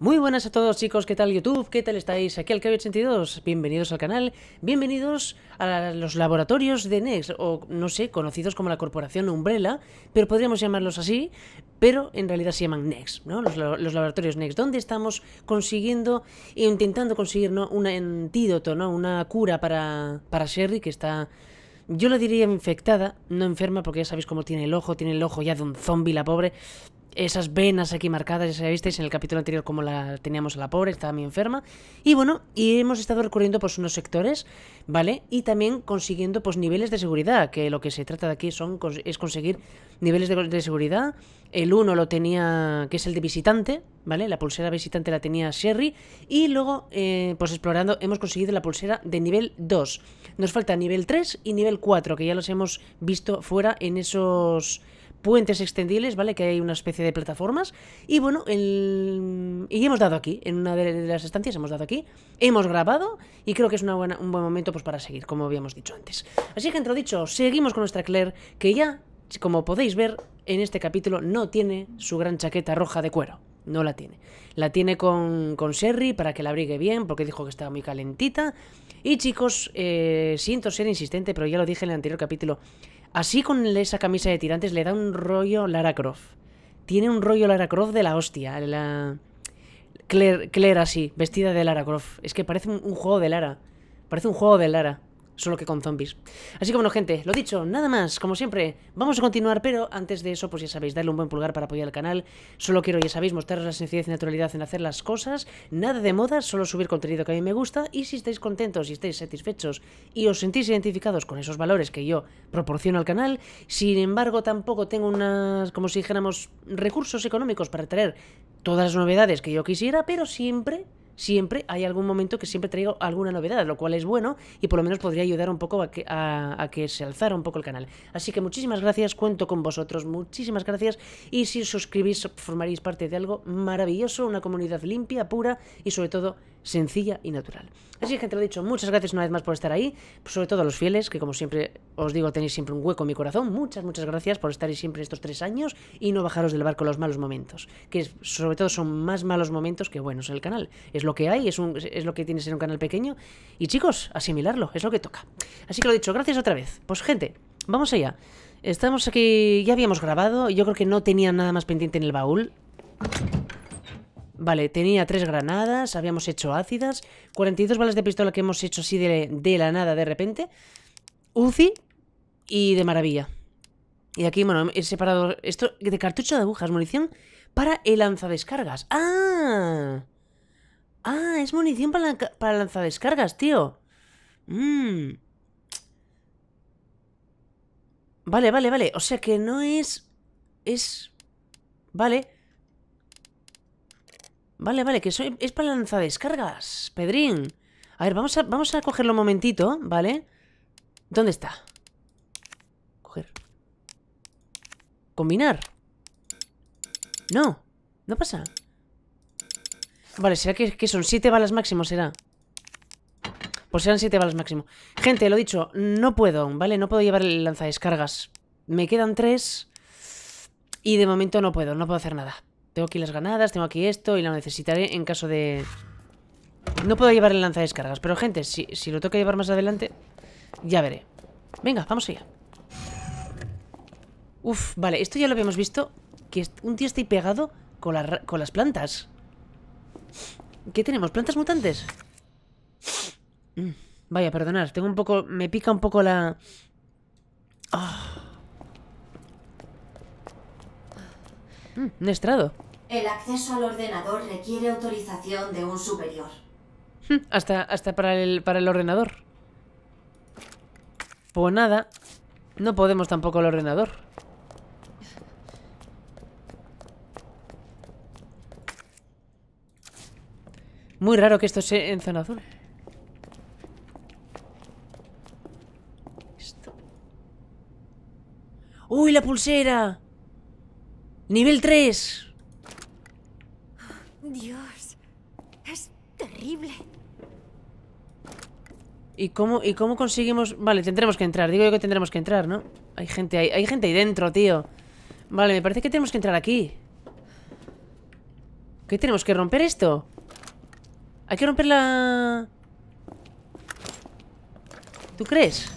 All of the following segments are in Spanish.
Muy buenas a todos chicos, ¿qué tal YouTube? ¿Qué tal estáis? Aquí al 82 bienvenidos al canal, bienvenidos a los laboratorios de Next, o no sé, conocidos como la corporación Umbrella, pero podríamos llamarlos así, pero en realidad se llaman Next, ¿no? Los, laboratorios Next, donde estamos consiguiendo, intentando conseguir ¿no? un antídoto, ¿no? Una cura para, para Sherry que está... Yo la diría infectada, no enferma, porque ya sabéis cómo tiene el ojo, tiene el ojo ya de un zombie la pobre, esas venas aquí marcadas, ya visteis en el capítulo anterior como la teníamos a la pobre, estaba muy enferma. Y bueno, y hemos estado recurriendo pues unos sectores, ¿vale? Y también consiguiendo pues niveles de seguridad, que lo que se trata de aquí son es conseguir niveles de, seguridad. El uno lo tenía, que es el de visitante, ¿vale? La pulsera visitante la tenía Sherry. Y luego, eh, pues explorando, hemos conseguido la pulsera de nivel 2. Nos falta nivel 3 y nivel 4, que ya los hemos visto fuera en esos puentes extendibles, ¿vale? Que hay una especie de plataformas. Y bueno, el... y hemos dado aquí, en una de las estancias hemos dado aquí. Hemos grabado y creo que es un buen momento pues para seguir, como habíamos dicho antes. Así que, entre dicho, seguimos con nuestra Claire, que ya, como podéis ver, en este capítulo no tiene su gran chaqueta roja de cuero. No la tiene. La tiene con, con Sherry para que la abrigue bien, porque dijo que estaba muy calentita. Y chicos, eh, siento ser insistente, pero ya lo dije en el anterior capítulo. Así con esa camisa de tirantes le da un rollo Lara Croft. Tiene un rollo Lara Croft de la hostia. La... Claire, así, vestida de Lara Croft. Es que parece un juego de Lara. Parece un juego de Lara solo que con zombies. Así que bueno, gente, lo dicho, nada más, como siempre, vamos a continuar, pero antes de eso, pues ya sabéis, darle un buen pulgar para apoyar el canal. Solo quiero, ya sabéis, mostraros la sencillez y naturalidad en hacer las cosas, nada de moda, solo subir contenido que a mí me gusta, y si estáis contentos y estáis satisfechos y os sentís identificados con esos valores que yo proporciono al canal, sin embargo, tampoco tengo unas, como si dijéramos, recursos económicos para traer todas las novedades que yo quisiera, pero siempre siempre hay algún momento que siempre traigo alguna novedad, lo cual es bueno y por lo menos podría ayudar un poco a que, a, que se alzara un poco el canal. Así que muchísimas gracias, cuento con vosotros, muchísimas gracias y si os suscribís formaréis parte de algo maravilloso, una comunidad limpia, pura y sobre todo sencilla y natural. Así que, gente, lo dicho, muchas gracias una vez más por estar ahí, sobre todo a los fieles, que como siempre os digo, tenéis siempre un hueco en mi corazón. Muchas, muchas gracias por estar ahí siempre estos tres años y no bajaros del barco los malos momentos, que sobre todo son más malos momentos que buenos en el canal. Es lo que hay, es, un, es lo que tiene ser un canal pequeño. Y chicos, asimilarlo, es lo que toca. Así que lo dicho, gracias otra vez. Pues gente, vamos allá. Estamos aquí, ya habíamos grabado, yo creo que no tenía nada más pendiente en el baúl. Vale, tenía tres granadas, habíamos hecho ácidas, 42 balas de pistola que hemos hecho así de, de la nada de repente, UCI y de maravilla. Y aquí, bueno, he separado esto de cartucho de agujas, munición para el lanzadescargas. ¡Ah! ¡Ah! Es munición para, para lanzadescargas, tío. Mmm. Vale, vale, vale. O sea que no es... Es... Vale. Vale, vale, que soy, es para descargas, Pedrín. A ver, vamos a, vamos a cogerlo un momentito, ¿vale? ¿Dónde está? Coger. Combinar. No, no pasa. Vale, ¿será que, que son 7 balas máximo? ¿Será? Pues serán 7 balas máximo. Gente, lo dicho, no puedo, ¿vale? No puedo llevar el lanzadescargas. Me quedan 3. Y de momento no puedo, no puedo hacer nada. Tengo aquí las ganadas, tengo aquí esto y lo necesitaré en caso de... No puedo llevar el lanza descargas, pero gente, si, si lo toca llevar más adelante, ya veré. Venga, vamos allá. Uf, vale, esto ya lo habíamos visto, que un tío está ahí pegado con, con las plantas. ¿Qué tenemos? ¿Plantas mutantes? Mm, vaya, perdonad, tengo un poco... Me pica un poco la... Mm, un estrado. El acceso al ordenador requiere autorización de un superior. Hmm, hasta, hasta para, el, para el ordenador. Pues nada, no podemos tampoco el ordenador. Muy raro que esto sea en zona azul. ¡Uy, la pulsera! ¡Nivel 3! Dios, es terrible. ¿Y cómo, ¿Y cómo conseguimos...? Vale, tendremos que entrar. Digo yo que tendremos que entrar, ¿no? Hay gente ahí, hay gente ahí dentro, tío. Vale, me parece que tenemos que entrar aquí. ¿Qué tenemos que romper esto? Hay que romper la... ¿Tú crees?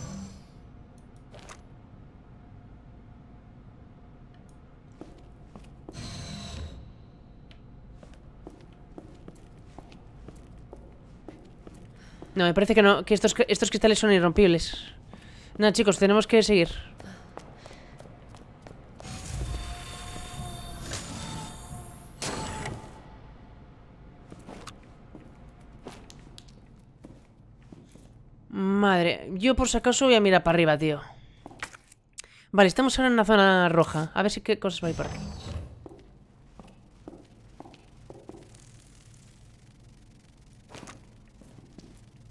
No, me parece que no, que estos, cristales son irrompibles. Nada, chicos, tenemos que seguir. Madre, yo por si acaso voy a mirar para arriba, tío. Vale, estamos ahora en una zona roja. A ver si qué cosas va a ir por aquí.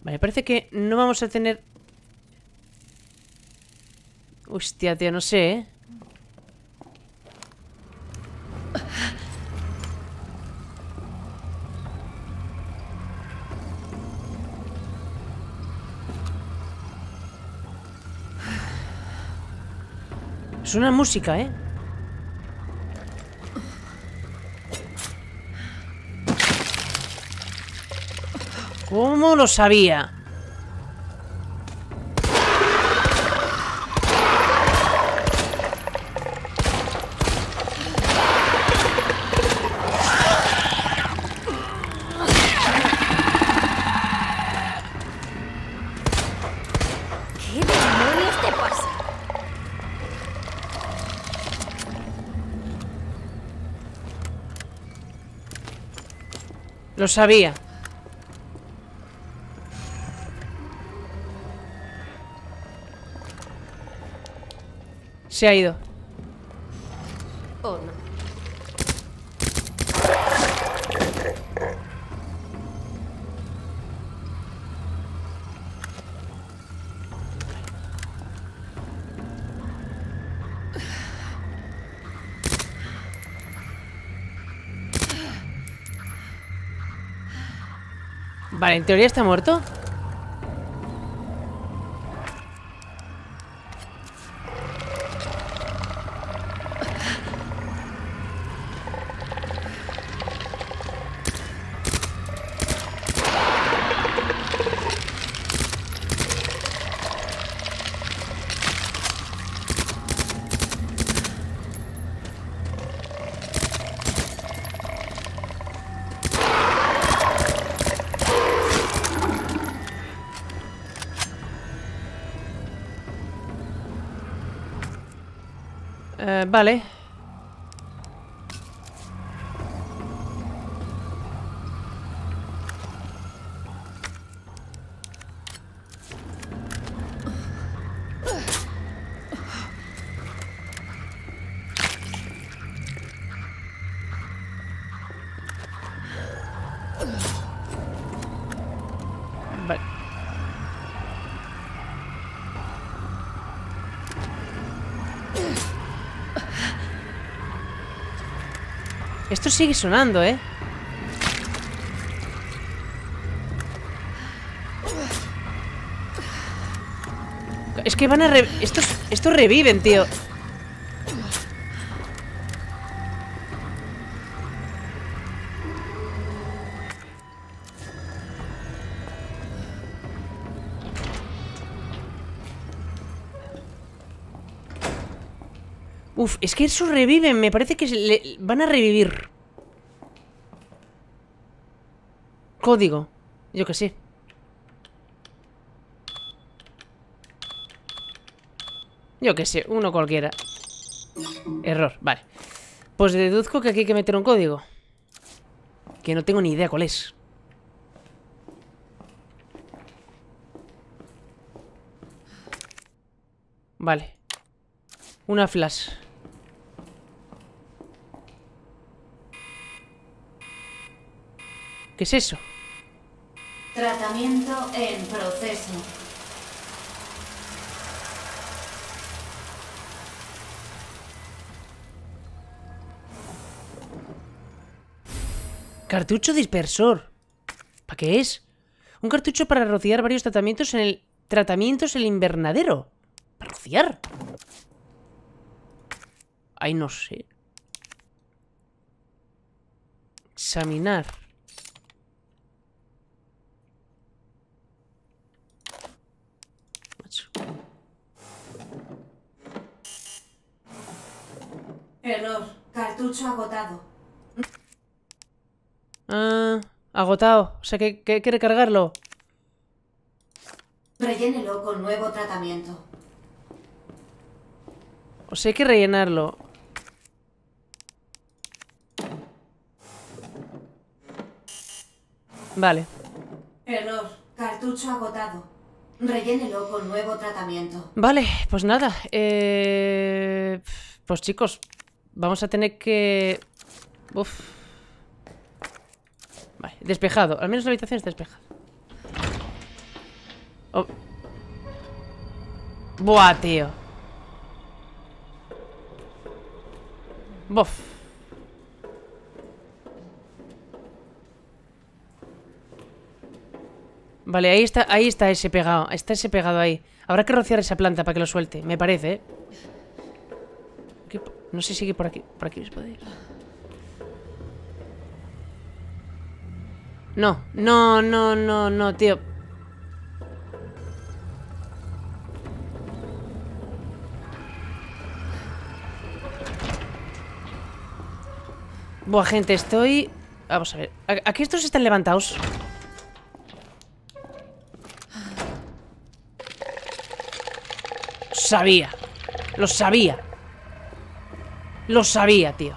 Vale, parece que no vamos a tener... Hostia, tío, no sé, ¿eh? Es una música, ¿eh? ¿Cómo lo sabía? Lo sabía. Se ha ido. Oh, no. Vale, en teoría está muerto. Vale. Esto sigue sonando, ¿eh? Es que van a... re- Estos, estos reviven, tío. Uf, es que esos reviven, me parece que le- van a revivir. Código, yo que sé. Yo que sé, uno cualquiera. Error, vale. Pues deduzco que aquí hay que meter un código. Que no tengo ni idea cuál es. Vale. Una flash. ¿Qué es eso? Tratamiento en proceso. Cartucho dispersor. ¿Para qué es? Un cartucho para rociar varios tratamientos en el... Tratamientos en el invernadero. ¿Para rociar? Ay, no sé. Examinar. Macho. Error. Agotado. Ah, agotado. O sea, que, que quiere cargarlo. Rellénelo con nuevo tratamiento. O sea, hay que rellenarlo. Vale. Error. Cartucho agotado. Rellénelo con nuevo tratamiento. Vale, pues nada. Eh... Pues chicos, vamos a tener que... Uf. Vale, despejado. Al menos la habitación está despejada. Oh. Buah, tío. Bof. Vale, ahí está, ahí está ese pegado. Está ese pegado ahí. Habrá que rociar esa planta para que lo suelte, me parece, ¿eh? No sé si por aquí. Por aquí puede ir. No, no, no, no, no, tío. Buah, gente, estoy... Vamos a ver. ¿A- ¿Aquí estos están levantados? Sabía. Lo sabía. Lo sabía, tío.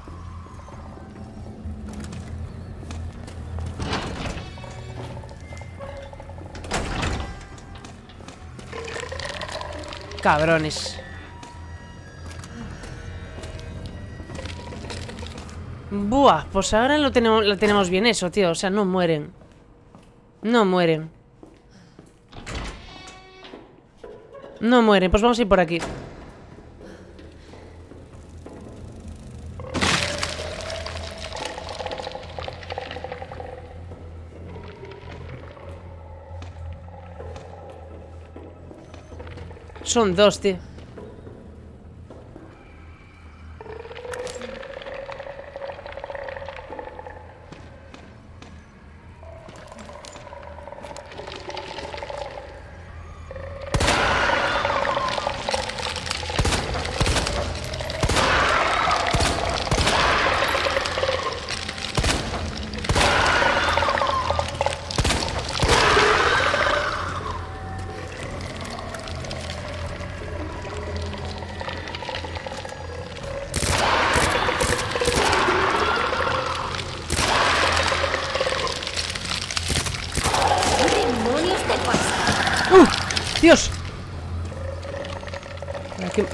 Cabrones. Buah, pues ahora lo tenemos, lo tenemos bien eso, tío. O sea, no mueren. No mueren. No mueren, pues vamos a ir por aquí. çon dhoshti.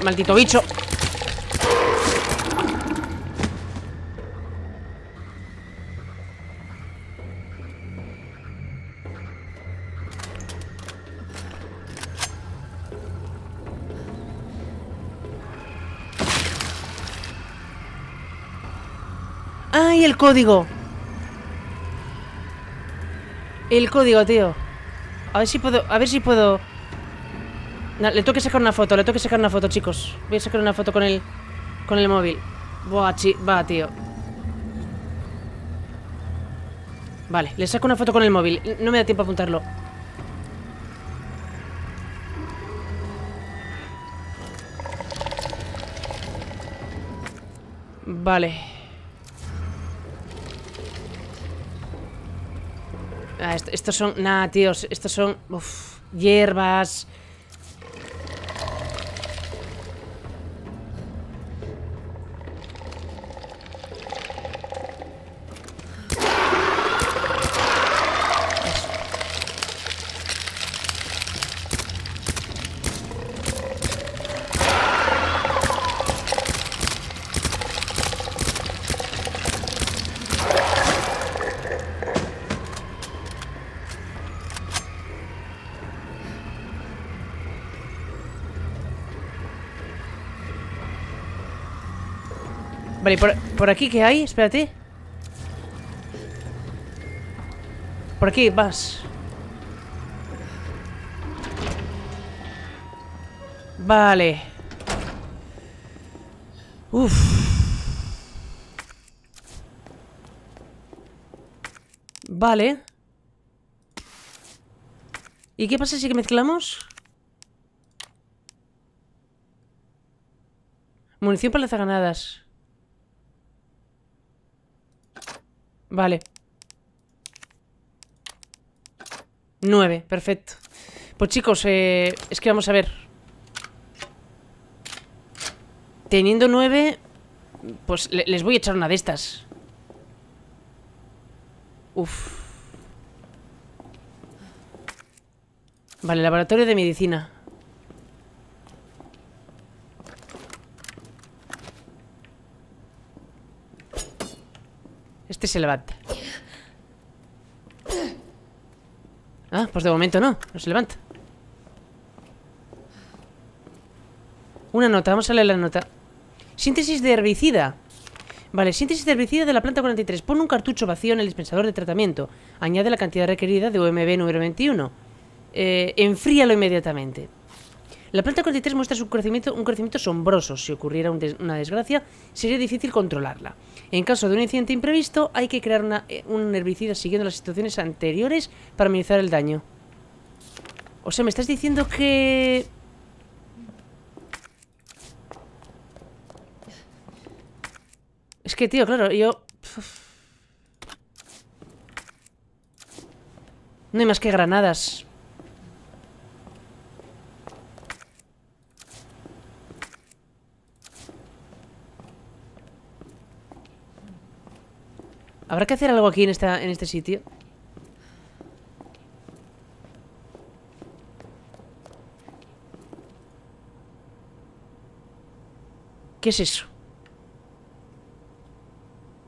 Maldito bicho. ¡Ay, el código! El código, tío. A ver si puedo... A ver si puedo... Le tengo que sacar una foto, le tengo que sacar una foto, chicos. Voy a sacar una foto con el... Con el móvil. Buah. Va, tío. Vale, le saco una foto con el móvil. No me da tiempo a apuntarlo. Vale. Ah, est- estos son... Nah, tíos. Estos son... Uf, hierbas. Vale, ¿y por, por aquí qué hay? Espérate. Por aquí, vas. Vale. Uf. Vale. ¿Y qué pasa si mezclamos? Munición para lanzagranadas. Vale. Nueve, perfecto. Pues chicos, eh, es que vamos a ver. Teniendo nueve, pues le- les voy a echar una de estas. Uf. Vale, laboratorio de medicina. Este se levanta. Ah, pues de momento no, no se levanta. Una nota, vamos a leer la nota. Síntesis de herbicida. Vale, síntesis de herbicida de la planta 43. Pon un cartucho vacío en el dispensador de tratamiento. Añade la cantidad requerida de UMB número 21. Eh, enfríalo inmediatamente. La planta 43 muestra un crecimiento asombroso. Si ocurriera una desgracia, sería difícil controlarla. En caso de un incidente imprevisto, hay que crear eh, un herbicida siguiendo las situaciones anteriores para minimizar el daño. O sea, me estás diciendo que... Es que, tío, claro, yo... No hay más que granadas. ¿Habrá que hacer algo aquí en, esta, en este sitio? ¿Qué es eso?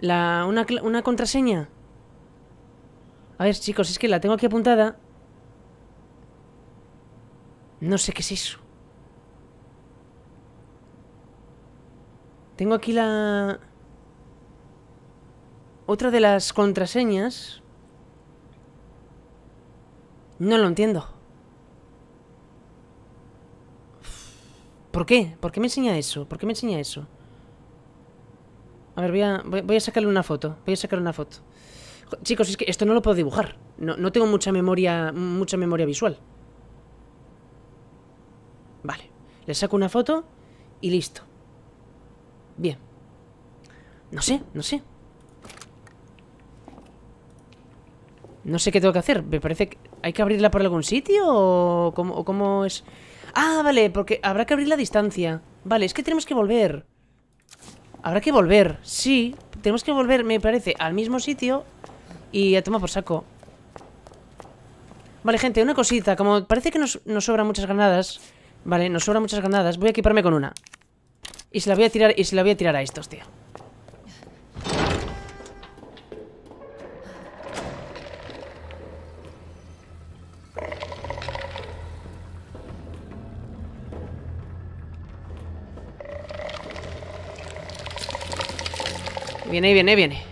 La, una, ¿Una contraseña? A ver, chicos, es que la tengo aquí apuntada. No sé qué es eso. Tengo aquí la... Otra de las contraseñas... No lo entiendo. ¿Por qué? ¿Por qué me enseña eso? ¿Por qué me enseña eso? A ver, voy a, voy, a sacarle una foto. Voy a sacarle una foto. Chicos, es que esto no lo puedo dibujar. No, no tengo mucha memoria, mucha memoria visual. Vale. Le saco una foto y listo. Bien. No sé, no sé. No sé qué tengo que hacer. Me parece que... ¿Hay que abrirla por algún sitio o cómo, o cómo es...? Ah, vale, porque habrá que abrir la distancia. Vale, es que tenemos que volver. Habrá que volver, sí. Tenemos que volver, me parece, al mismo sitio y a tomar por saco. Vale, gente, una cosita. Como parece que nos, nos sobran muchas granadas. Vale, nos sobran muchas granadas. Voy a equiparme con una. Y se la voy a tirar, y se la voy a tirar a estos, tío. Viene, viene, viene.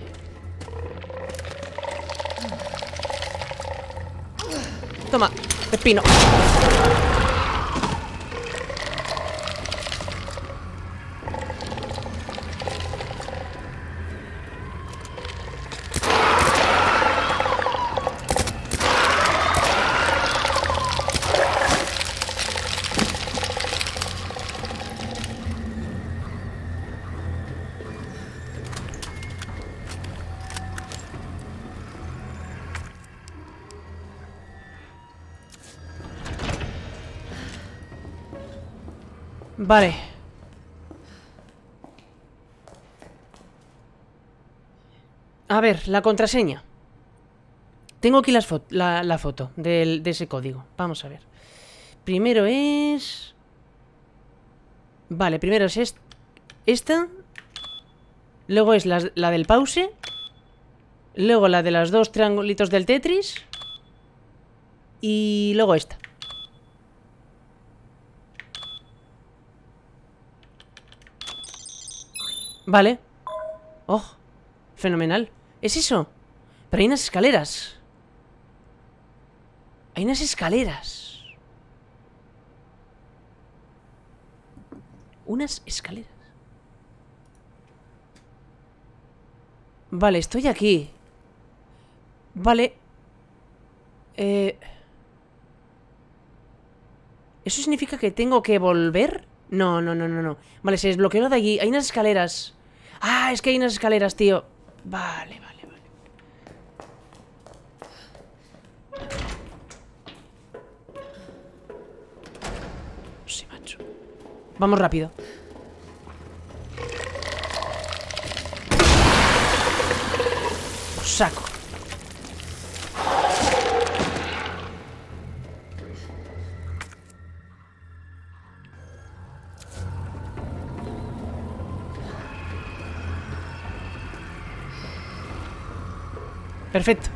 Toma, pepino. Vale. A ver, la contraseña. Tengo aquí las la, foto del- de ese código. Vamos a ver. Primero es... Vale, primero es est- esta. Luego es la, la del pause. Luego la de los dos triangulitos del Tetris. Y luego esta. Vale. Oh, fenomenal. ¿Es eso? Pero hay unas escaleras. Hay unas escaleras. Unas escaleras. Vale, estoy aquí. Vale. Eh... ¿Eso significa que tengo que volver? No, no, no, no, no. Vale, se desbloqueó de allí. Hay unas escaleras. Ah, es que hay unas escaleras, tío. Vale, vale, vale. Vamos rápido. Saco. Perfecto.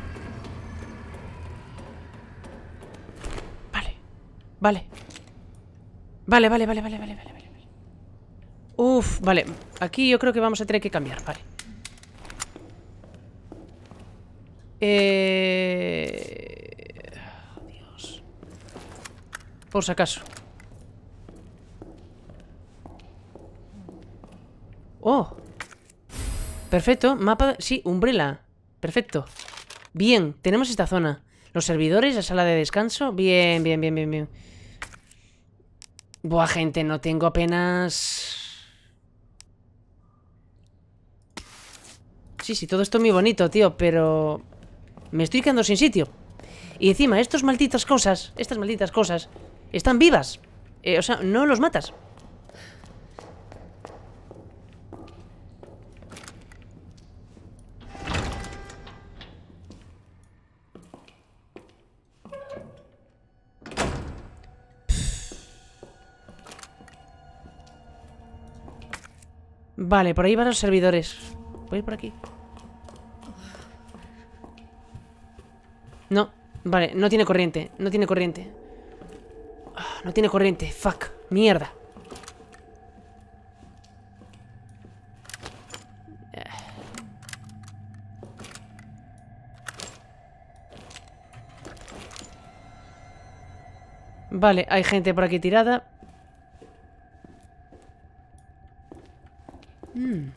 Vale. Vale. Vale, vale, vale, vale, vale, vale. Uf, vale. Aquí yo creo que vamos a tener que cambiar, vale. Eh... Dios. Por si acaso. Oh. Perfecto. Mapa... Sí, Umbrella. Perfecto. Bien, tenemos esta zona. Los servidores, la sala de descanso. Bien, bien, bien, bien, bien. Buah, gente, no tengo apenas... Sí, sí, todo esto es muy bonito, tío, pero... Me estoy quedando sin sitio. Y encima, estas malditas cosas, estas malditas cosas, están vivas. Eh, o sea, no los matas. Vale, por ahí van los servidores. Voy a ir por aquí. No, vale, no tiene corriente. No tiene corriente. Ah, no tiene corriente. Fuck, mierda. Vale, hay gente por aquí tirada. Mm.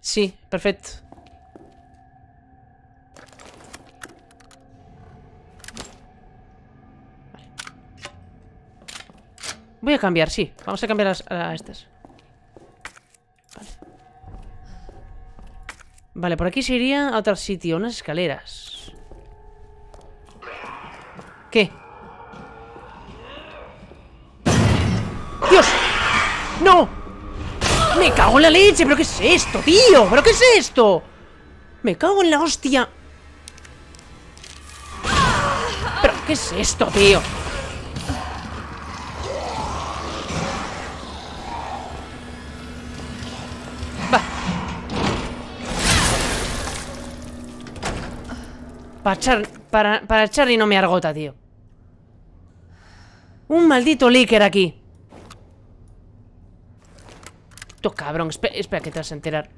Sí, perfecto. Voy a cambiar, sí. Vamos a cambiar a, a estas. Vale. Vale, por aquí se iría a otro sitio. Unas escaleras. ¿Qué? ¡No! ¡Me cago en la leche! ¿Pero qué es esto, tío? ¿Pero qué es esto? Me cago en la hostia. ¿Pero qué es esto, tío? Va. Para echar, para, para echar y no me argota, tío. Un maldito líker aquí. Tú, cabrón, espera, espera que te vas a enterar.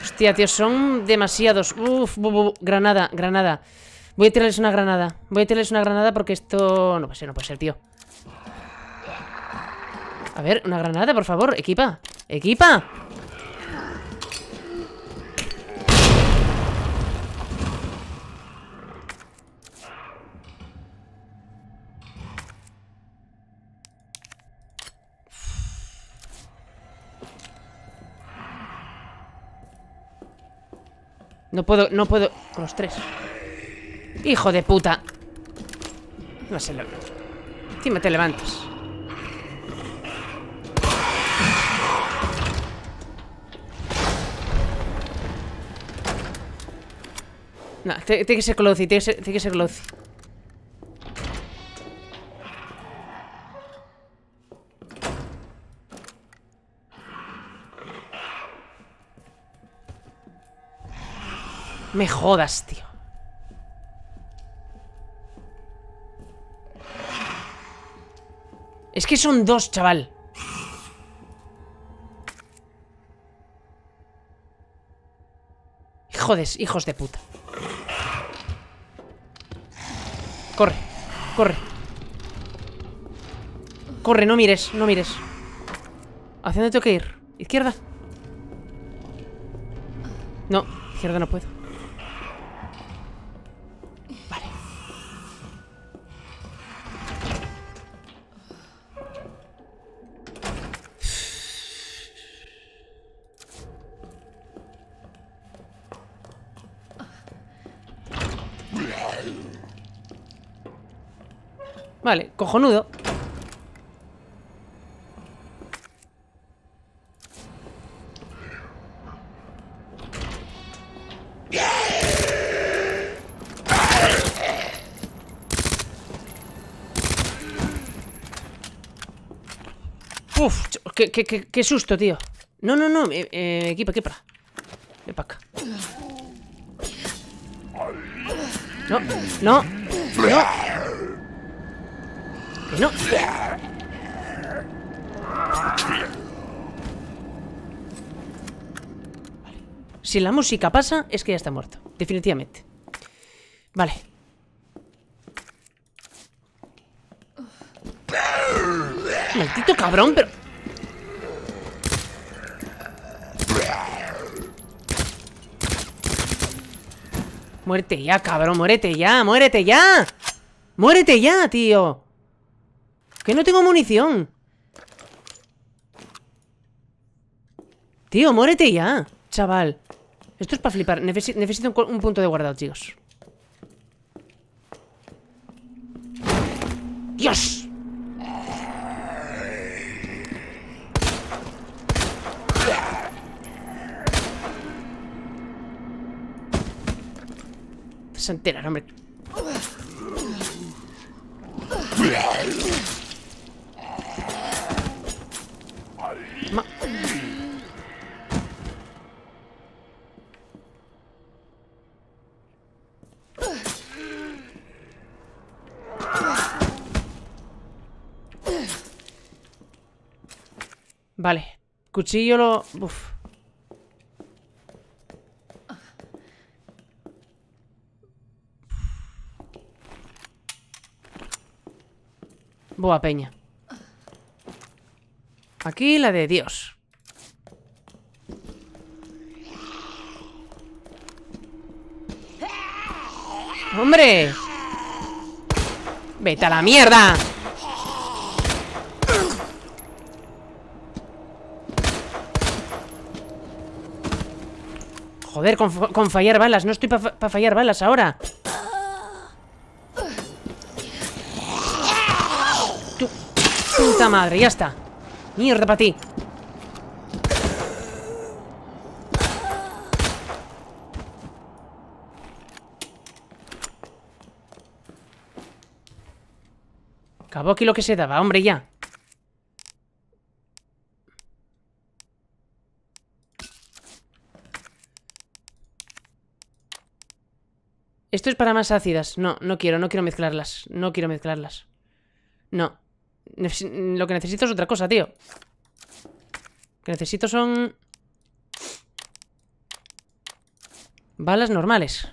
Hostia, tío, son demasiados. Uf, bu, bu, granada, granada. Voy a tirarles una granada. Voy a tirarles una granada porque esto... No puede ser, no puede ser, tío. A ver, una granada, por favor. Equipa. Equipa. No puedo, no puedo con los tres. Hijo de puta. No se lo... Encima te levantas. No, tiene que ser Clothi, tiene que ser, tiene. Me jodas, tío. Es que son dos, chaval. Jodes, hijos de puta. Corre, corre. Corre, no mires, no mires. ¿Hacia dónde tengo que ir? ¿Izquierda? No, izquierda no puedo. Vale, cojonudo. Uf, qué, qué, qué, qué susto, tío. No, no, no, eh, eh, equipa, equipa. No, no. Si la música pasa, es que ya está muerto. Definitivamente. Vale. Maldito cabrón, pero... Muérete ya, cabrón, muérete ya, muérete ya. Muérete ya, tío. Que no tengo munición. Tío, muérete ya, chaval. Esto es para flipar. Necesi- necesito un, punto de guardado, chicos. ¡Dios! Se entera, hombre. Vale. Cuchillo lo... Uf. Boa peña. Aquí la de Dios. ¡Hombre! ¡Vete a la mierda! Joder, con, con fallar balas. No estoy para fallar balas ahora. Puta madre, ya está. Mierda para ti. Acabó aquí lo que se daba, hombre, ya. Esto es para más ácidas. No, no quiero, no quiero mezclarlas. No quiero mezclarlas. No. Lo que necesito es otra cosa, tío. Que necesito son... Balas normales.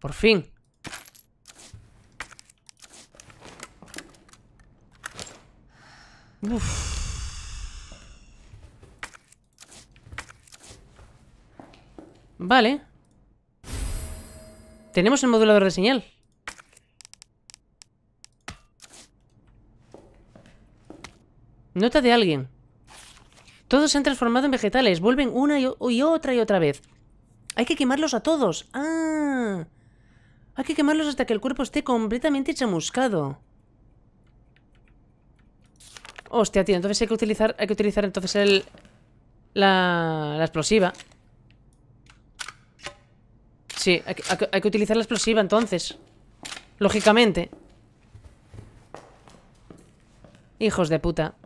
Por fin. Vale. Tenemos el modulador de señal. Nota de alguien. Todos se han transformado en vegetales. Vuelven una y, otra y otra vez. Hay que quemarlos a todos. Ah. Hay que quemarlos hasta que el cuerpo esté completamente chamuscado. Hostia, tío. Entonces hay que utilizar, hay que utilizar entonces el... La, la explosiva. Sí, hay que, hay que- utilizar la explosiva entonces. Lógicamente. Hijos de puta.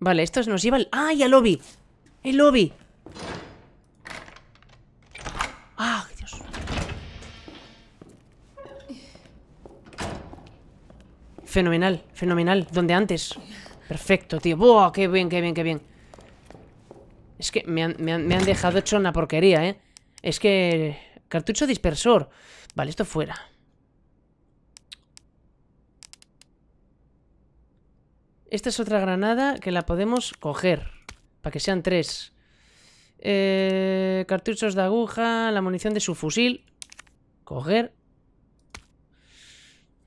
Vale, esto nos lleva al... ¡Ay, al lobby! ¡El lobby! ¡Ah, Dios! Fenomenal, fenomenal. Donde antes. Perfecto, tío. ¡Buah! ¡Qué bien, qué bien, qué bien! Es que me han, me han- me han dejado hecho una porquería, ¿eh? Es que... Cartucho dispersor. Vale, esto fuera. Esta es otra granada que la podemos coger. Para que sean tres. Eh, cartuchos de aguja, la munición de su fusil. Coger.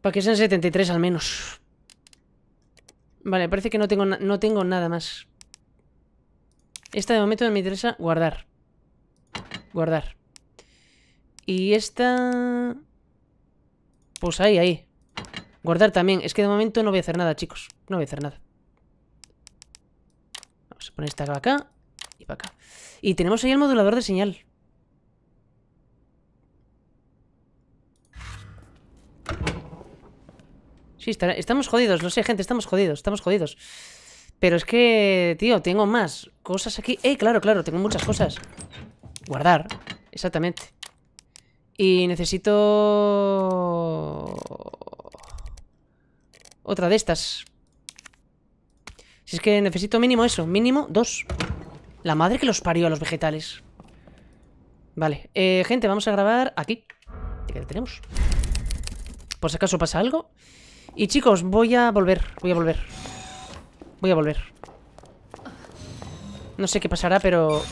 Para que sean 73 al menos. Vale, parece que no tengo, no tengo nada más. Esta de momento me interesa guardar. Guardar. Y esta... Pues ahí, ahí. Guardar también. Es que de momento no voy a hacer nada, chicos. No voy a hacer nada. Vamos a poner esta acá y para acá. Y tenemos ahí el modulador de señal. Sí, estamos jodidos, lo sé, gente, estamos jodidos, estamos jodidos. Pero es que, tío, tengo más cosas aquí. Eh, claro, claro, tengo muchas cosas. Guardar, exactamente. Y necesito... Otra de estas. Si es que necesito mínimo eso, mínimo dos. La madre que los parió a los vegetales. Vale, eh, gente, vamos a grabar aquí. ¿Qué tenemos? Por si acaso pasa algo. Y chicos, voy a volver, voy a volver. Voy a volver. No sé qué pasará, pero...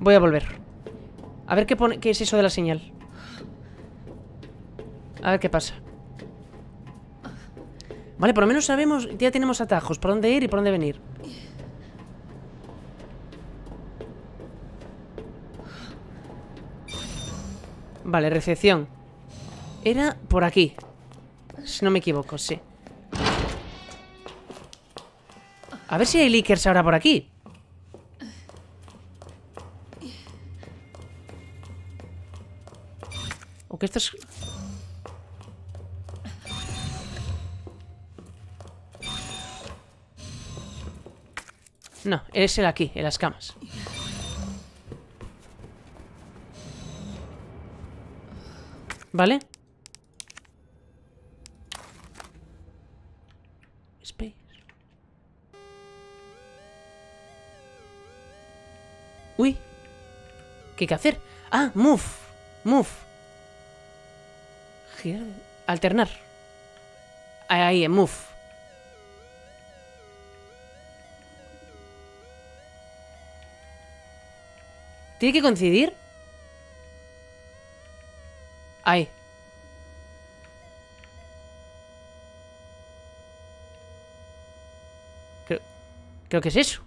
Voy a volver. A ver qué, pone, qué es eso de la señal. A ver qué pasa. Vale, por lo menos sabemos, ya tenemos atajos, por dónde ir y por dónde venir. Vale, recepción. Era por aquí. Si no me equivoco, sí. A ver si hay leakers ahora por aquí. No, es el aquí, en las camas. ¿Vale? Space. Uy. ¿Qué hacer? Ah, move. Move. Girar. Alternar. Ahí, en move. ¿Tiene que coincidir? Ahí. Creo, creo que es eso.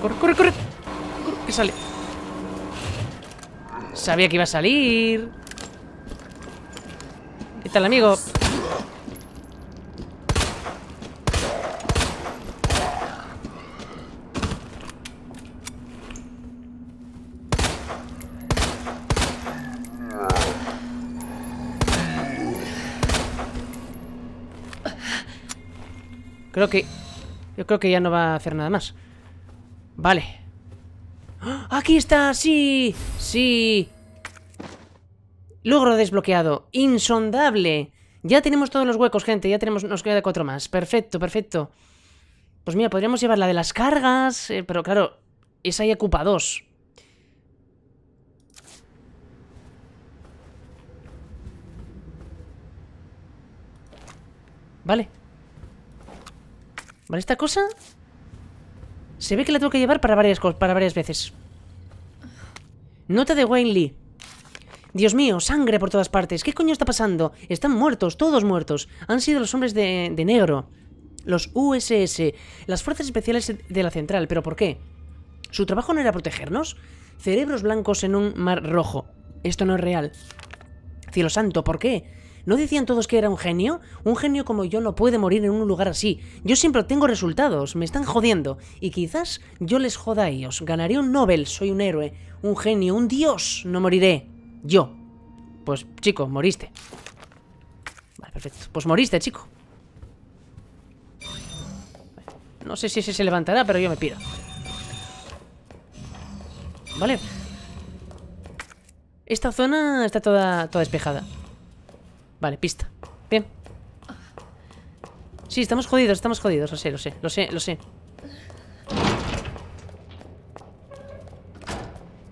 Corre, corre, corre. corre Sabía que iba a salir. ¿Qué tal, amigo? Creo que... Yo creo que ya no va a hacer nada más. Vale. ¡Aquí está! ¡Sí! ¡Sí! Logro desbloqueado. Insondable. Ya tenemos todos los huecos, gente. Ya tenemos... Nos queda cuatro más. Perfecto, perfecto. Pues mira, podríamos llevar la de las cargas. Eh, pero claro, esa ya ocupa dos. Vale. Vale, esta cosa... Se ve que la tengo que llevar para varias, para varias veces. Nota de Wayne Lee. Dios mío, sangre por todas partes. ¿Qué coño está pasando? Están muertos, todos muertos. Han sido los hombres de, de negro. Los USS. Las fuerzas especiales de la central. ¿Pero por qué? ¿Su trabajo no era protegernos? Cerebros blancos en un mar rojo. Esto no es real. Cielo santo, ¿por qué? ¿No decían todos que era un genio? Un genio como yo no puede morir en un lugar así. Yo siempre tengo resultados, me están jodiendo. Y quizás yo les joda. Ganaré un Nobel, soy un héroe, un genio, un dios. No moriré. Yo. Pues, chico, moriste. Vale, perfecto. Pues moriste, chico. No sé si ese se levantará, pero yo me piro. ¿vale? Esta zona está toda, toda despejada. Vale, pista. Bien. Sí, estamos jodidos, estamos jodidos, lo sé, lo sé, lo sé, lo sé.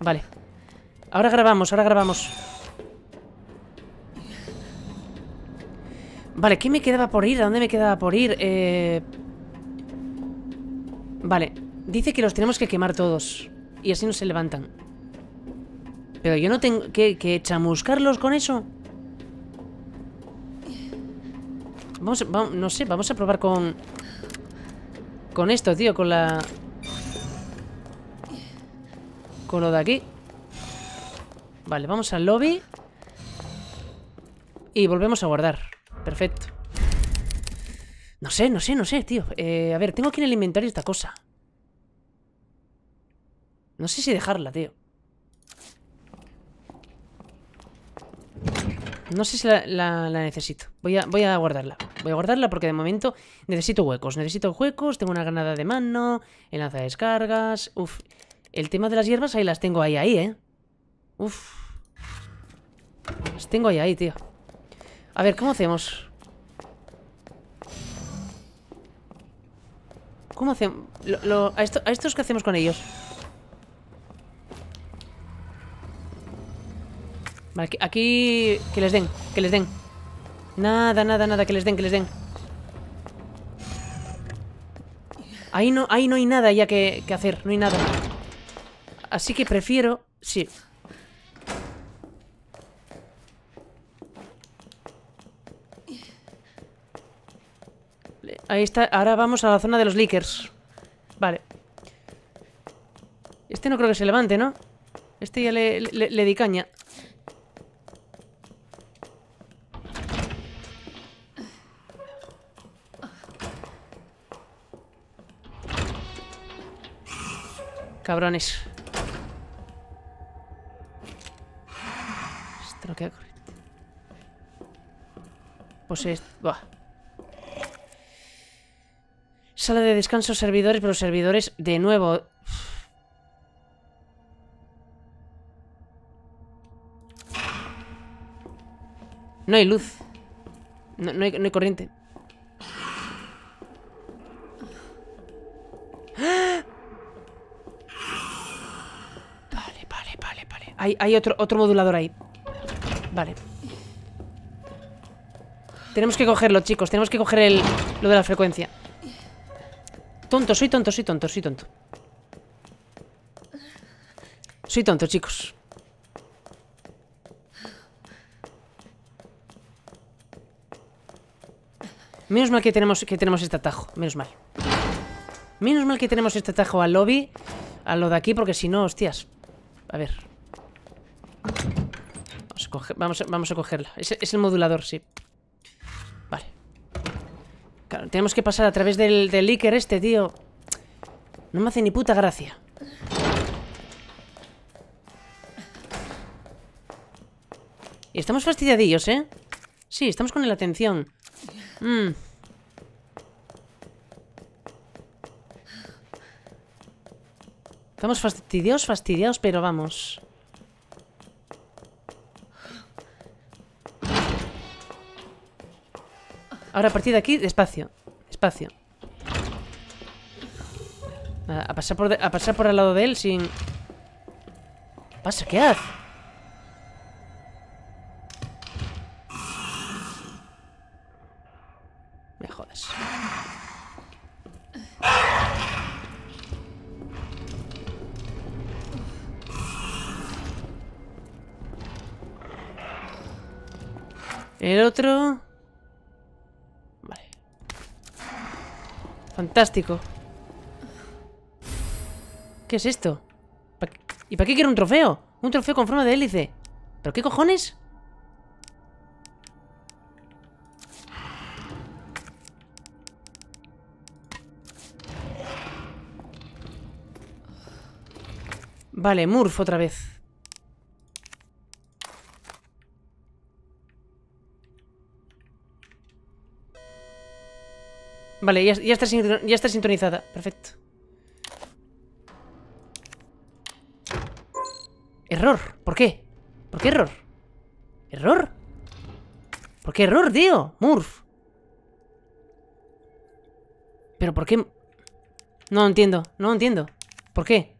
Vale. Ahora grabamos, ahora grabamos. Vale, ¿qué me quedaba por ir? ¿A dónde me quedaba por ir? Eh... Vale, dice que los tenemos que quemar todos Y así no se levantan Pero yo no tengo... ¿Que, chamuscarlos con eso? Vamos, vamos, no sé, vamos a probar con... Con esto, tío, con la... Con lo de aquí Vale, vamos al lobby Y volvemos a guardar Perfecto no sé, no sé, no sé, tío. Eh, a ver, tengo aquí en el inventario esta cosa. No sé si dejarla, tío. No sé si la, necesito. Voy a, voy a guardarla. Voy a guardarla porque de momento necesito huecos. Necesito huecos, tengo una granada de mano, el lanza descargas. Uf. El tema de las hierbas ahí las tengo ahí, ahí, ¿eh? Uf. Las tengo ahí, ahí, tío. A ver, ¿cómo hacemos? ¿Cómo hacemos? a, estos qué hacemos con ellos? Vale, aquí... Que les den, que les den Nada, nada, nada, que les den, que les den Ahí no, ahí no hay nada ya que, hacer, no hay nada Así que prefiero... Sí, Ahí está. Ahora vamos a la zona de los leakers. Vale. Este no creo que se levante, ¿no? Este ya le, le, di caña. Cabrones. Esto no queda. Pues es... Buah. Sala de descanso, servidores, pero servidores de nuevo. No hay luz. No, hay, no hay, corriente. Vale, vale, vale, vale. Hay, otro, otro modulador ahí. Vale. Tenemos que cogerlo, chicos. Tenemos que coger el, lo de la frecuencia. Tonto, soy tonto, soy tonto, soy tonto. Soy tonto, chicos. Menos mal que tenemos, que tenemos este atajo. Menos mal. Menos mal que tenemos este atajo al lobby. A lo de aquí, porque si no, hostias. A ver. Vamos a, vamos, cogerla. Es, es el modulador, sí. Claro, tenemos que pasar a través del, del este, tío. No me hace ni puta gracia. Y estamos fastidiadillos, ¿eh? Sí, estamos con la atención. Mm. Estamos fastidiados, fastidiados, pero vamos. Ahora a partir de aquí, despacio. Despacio. A pasar por, a pasar por al lado de él sin... pasa? ¿Qué hace? Me jodas. El otro... Fantástico. ¿Qué es esto? ¿Y para qué quiero un trofeo? Un trofeo con forma de hélice. ¿Pero qué cojones? Vale, Murph otra vez. Vale, ya, está, ya sintonizada. Perfecto. Error. ¿Por qué? ¿Por qué error? ¿Error? ¿Por qué error, tío? Murph. ¿Pero por qué? No entiendo, no entiendo. ¿Por qué?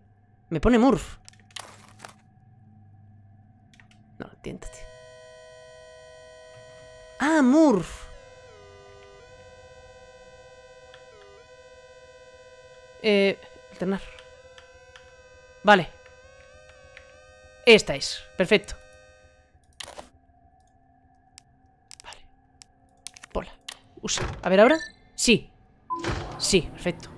Me pone Murph. No lo entiendo, tío. Ah, Murph. Eh, alternar. Vale. Esta es. Perfecto. Vale. Usa. A ver ahora. Sí. Sí, perfecto.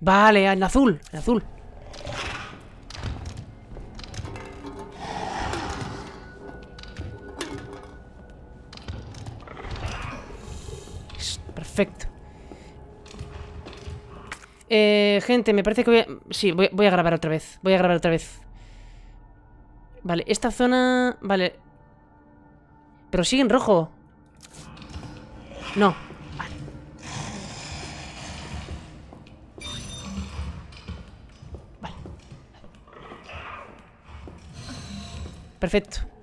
Vale, en azul, en azul. Eh, gente, me parece que voy a... Sí, voy, a grabar otra vez. Voy a grabar otra vez. Vale, esta zona... Vale. Pero sigue en rojo. No. Vale. Vale. Perfecto.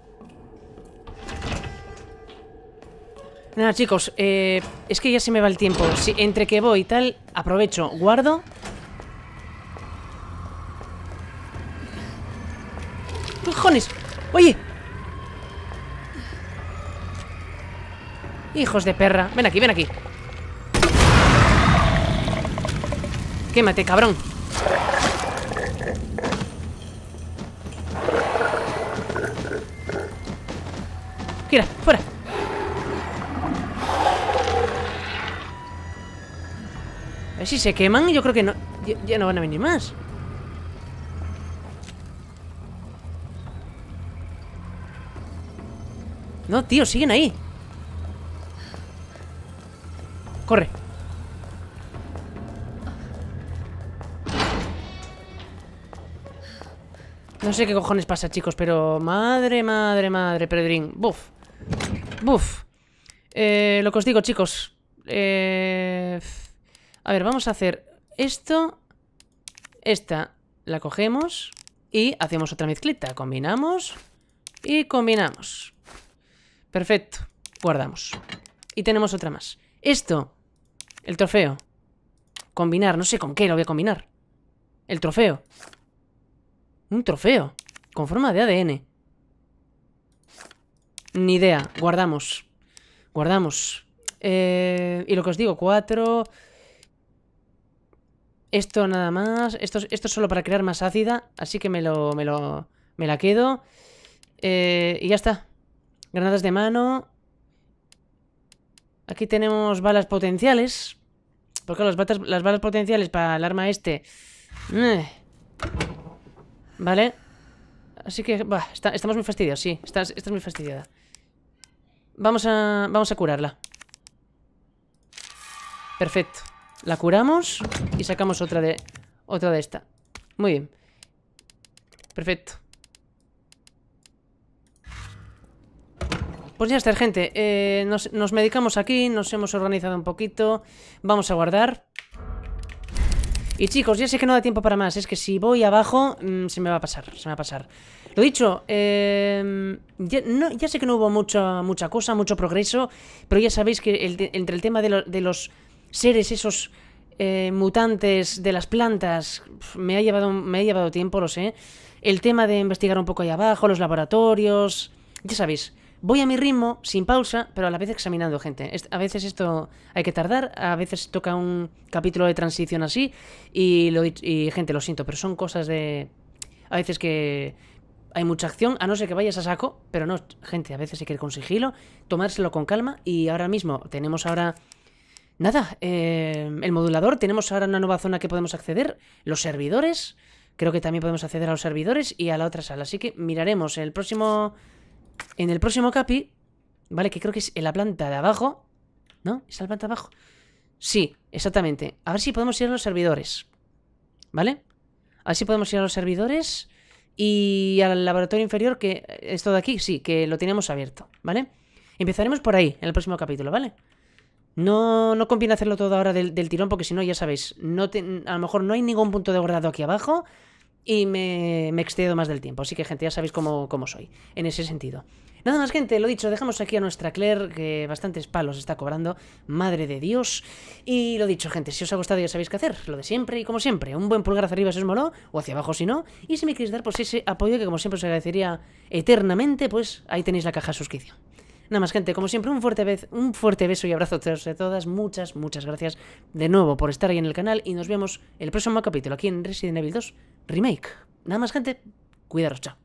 Nada, chicos, eh, es que ya se me va el tiempo. Si, entre que voy y tal, aprovecho, guardo. ¡Cojones! ¡Oye! Hijos de perra. Ven aquí, ven aquí. Quémate, cabrón. Gira, fuera. Ver si se queman, yo creo que no. Ya, no van a venir más. No, tío, siguen ahí. Corre. No sé qué cojones pasa, chicos, pero... Madre, madre, madre, Pedrín. Buf. Buf. Eh, lo que os digo, chicos. Eh... A ver, vamos a hacer esto. Esta la cogemos y hacemos otra mezclita. Combinamos y combinamos. Perfecto. Guardamos. Y tenemos otra más. Esto. El trofeo. Combinar. No sé con qué lo voy a combinar. El trofeo. Un trofeo. Con forma de ADN. Ni idea. Guardamos. Guardamos. Eh, y lo que os digo, cuatro... Esto nada más. Esto, esto es solo para crear más ácida. Así que me lo. me lo. me la quedo. Eh, y ya está. Granadas de mano. Aquí tenemos balas potenciales. Porque las, batas, las balas potenciales para el arma este. eh, Vale. Así que. Está- estamos muy fastidiados, sí. Estás, estás muy fastidiada. Vamos a. Vamos a curarla. Perfecto. La curamos y sacamos otra de. Otra de esta. Muy bien. Perfecto. Pues ya está, gente. Eh, nos, nos medicamos aquí, nos hemos organizado un poquito. Vamos a guardar. Y chicos, ya sé que no da tiempo para más. Es que si voy abajo, mm, se me va a pasar. Se me va a pasar. Lo dicho, eh, ya, no- ya sé que no hubo mucha, mucha cosa, mucho progreso. Pero ya sabéis que entre el tema de los seres, esos eh, mutantes de las plantas, me ha, llevado, me ha llevado tiempo, lo sé. El tema de investigar un poco ahí abajo, los laboratorios. Ya sabéis, voy a mi ritmo, sin pausa, pero a la vez examinando gente. A veces esto hay que tardar, a veces toca un capítulo de transición así. Y, lo, y gente, lo siento, pero son cosas de. A veces que hay mucha acción, a no ser que vayas a saco, pero no, gente, a veces hay que ir con sigilo, tomárselo con calma. Y ahora mismo tenemos ahora. Nada, eh, el modulador, tenemos ahora una nueva zona que podemos acceder, los servidores, creo que también podemos acceder a los servidores y a la otra sala, así que miraremos en el próximo, en el próximo capi, vale, que creo que es en la planta de abajo, ¿no? ¿Es la planta de abajo? Sí, exactamente, a ver si podemos ir a los servidores, ¿vale? A ver si podemos ir a los servidores y al laboratorio inferior, que esto de aquí, sí, que lo tenemos abierto, ¿vale? Empezaremos por ahí, en el próximo capítulo, ¿vale? No, no conviene hacerlo todo ahora del, del tirón porque si no, ya sabéis, no a lo mejor no hay ningún punto de guardado aquí abajo y me, me excedo más del tiempo. Así que, gente, ya sabéis cómo, cómo soy en ese sentido. Nada más, gente, lo dicho, dejamos aquí a nuestra Claire, que bastantes palos está cobrando. Madre de Dios. Y lo dicho, gente, si os ha gustado ya sabéis qué hacer. Lo de siempre y como siempre. Un buen pulgar hacia arriba si os moló, o hacia abajo si no. Y si me queréis dar pues ese apoyo que como siempre os agradecería eternamente, pues ahí tenéis la caja de suscripción. Nada más, gente, como siempre, un fuerte, vez, un fuerte beso y abrazo a todos y a todas. Muchas, muchas gracias de nuevo por estar ahí en el canal y nos vemos el próximo capítulo aquí en Resident Evil 2 Remake. Nada más, gente, cuidaros, chao.